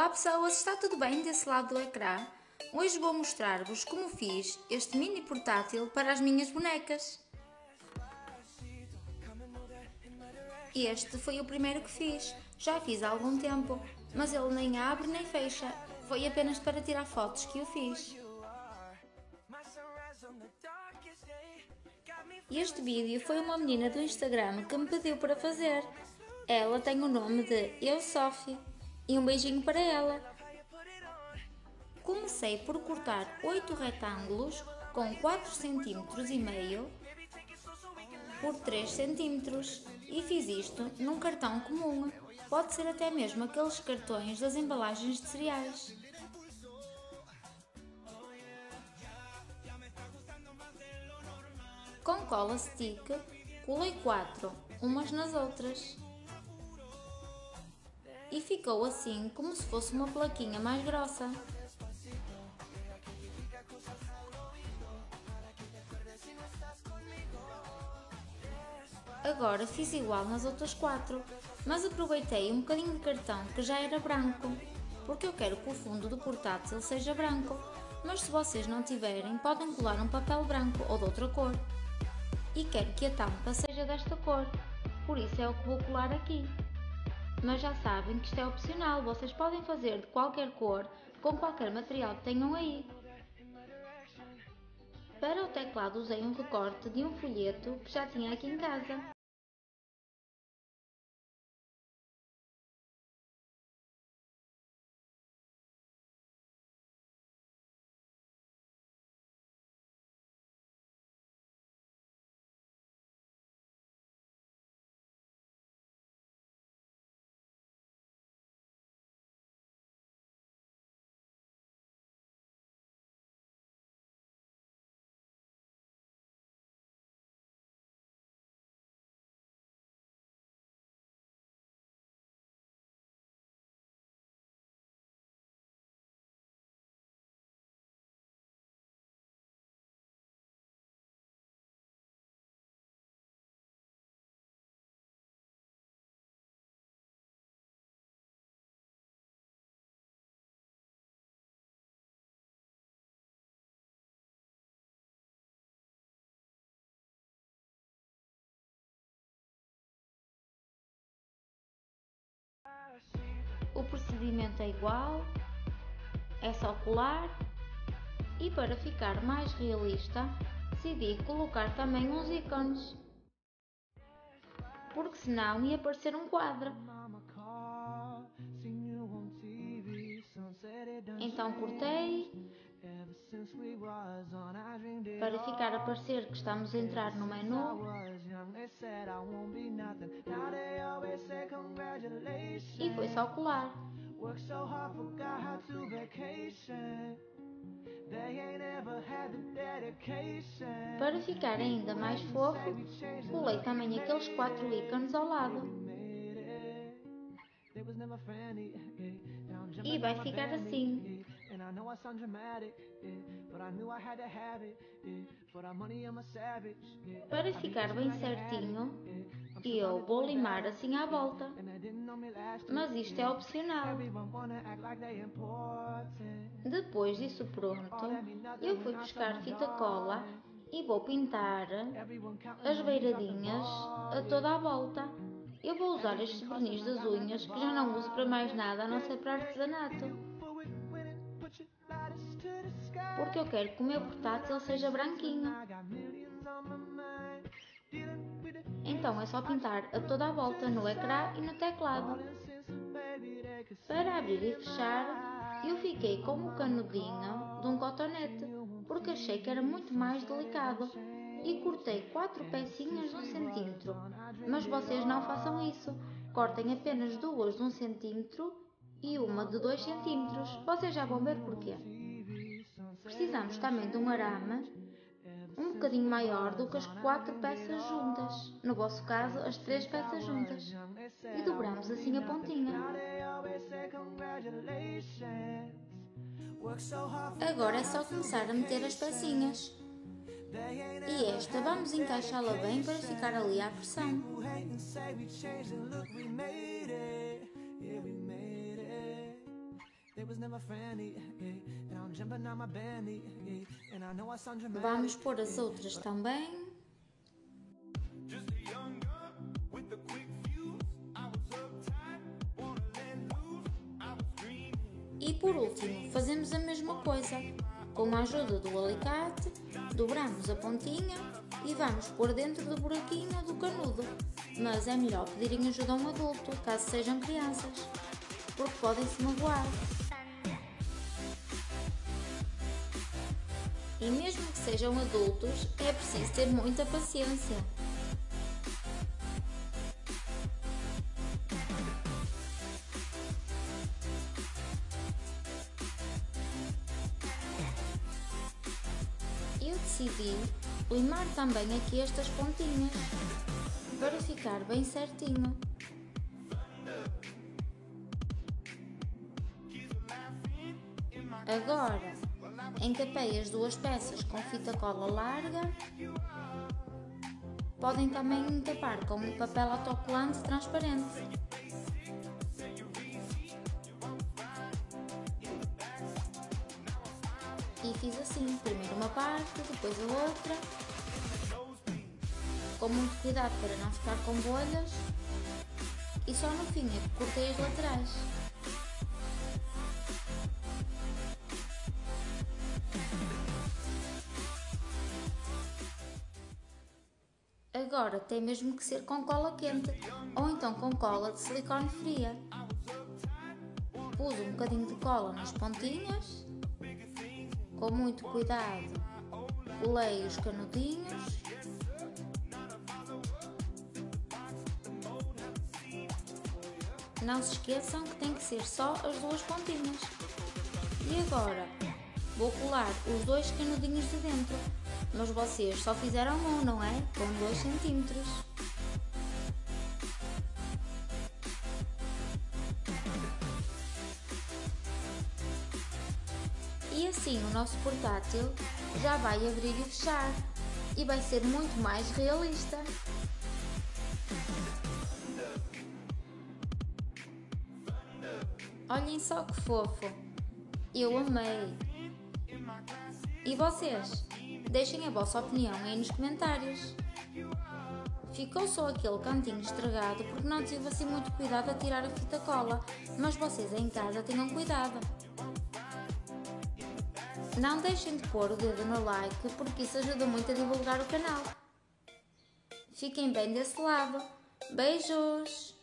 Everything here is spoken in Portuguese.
Olá pessoas, está tudo bem desse lado do ecrã? Hoje vou mostrar-vos como fiz este mini portátil para as minhas bonecas. Este foi o primeiro que fiz, já fiz há algum tempo, mas ele nem abre nem fecha, foi apenas para tirar fotos que o fiz. Este vídeo foi uma menina do Instagram que me pediu para fazer. Ela tem o nome de Eu Sophie e um beijinho para ela. Comecei por cortar 8 retângulos com 4 cm e meio por 3 cm e fiz isto num cartão comum, pode ser até mesmo aqueles cartões das embalagens de cereais. Com cola stick, colei 4 umas nas outras e ficou assim como se fosse uma plaquinha mais grossa. Agora fiz igual nas outras quatro, mas aproveitei um bocadinho de cartão que já era branco, porque eu quero que o fundo do portátil seja branco, mas se vocês não tiverem, podem colar um papel branco ou de outra cor. E quero que a tampa seja desta cor, por isso é o que vou colar aqui. Mas já sabem que isto é opcional, vocês podem fazer de qualquer cor, com qualquer material que tenham aí. Para o teclado usei um recorte de um folheto que já tinha aqui em casa. O procedimento é igual, é só colar e para ficar mais realista decidi colocar também uns ícones, porque senão ia parecer um quadro. Então cortei para ficar a parecer que estamos a entrar no menu e foi só colar. Para ficar ainda mais fofo, colei também aqueles quatro ícones ao lado. E vai ficar assim. Para ficar bem certinho, eu vou limar assim à volta. Mas isto é opcional. Depois disso pronto, eu fui buscar fita cola e vou pintar as beiradinhas a toda a volta. Eu vou usar estes verniz das unhas que já não uso para mais nada a não ser para artesanato porque eu quero que o meu portátil seja branquinho. Então é só pintar a toda a volta no ecrã e no teclado. Para abrir e fechar, eu fiquei com o canudinho de um cotonete, porque achei que era muito mais delicado e cortei quatro pecinhas de um centímetro. Mas vocês não façam isso, cortem apenas duas de um centímetro e uma de dois centímetros. Vocês já vão ver porquê. Precisamos também de um arame um bocadinho maior do que as quatro peças juntas, no vosso caso as três peças juntas, e dobramos assim a pontinha. Agora é só começar a meter as pecinhas. E esta vamos encaixá-la bem para ficar ali à pressão. Vamos pôr as outras também. E por último, fazemos a mesma coisa. Com a ajuda do alicate, dobramos a pontinha e vamos pôr dentro do buraquinho do canudo. Mas é melhor pedirem ajuda a um adulto, caso sejam crianças, porque podem se magoar. E mesmo que sejam adultos, é preciso ter muita paciência. Eu decidi limar também aqui estas pontinhas para ficar bem certinho. Agora encapei as duas peças com fita cola larga. Podem também encapar com um papel autocolante transparente. E fiz assim, primeiro uma parte, depois a outra, com muito cuidado para não ficar com bolhas, e só no fim é que cortei as laterais. Agora tem mesmo que ser com cola quente ou então com cola de silicone fria. Pus um bocadinho de cola nas pontinhas com muito cuidado, colei os canudinhos. Não se esqueçam que tem que ser só as duas pontinhas. E agora vou colar os dois canudinhos de dentro, mas vocês só fizeram um, não é? Com 2 centímetros. E assim o nosso portátil já vai abrir e fechar e vai ser muito mais realista. Olhem só que fofo! Eu amei! E vocês? Deixem a vossa opinião aí nos comentários. Ficou só aquele cantinho estragado porque não tive assim muito cuidado a tirar a fita cola, mas vocês em casa tenham cuidado. Não deixem de pôr o dedo no like porque isso ajuda muito a divulgar o canal. Fiquem bem desse lado. Beijos!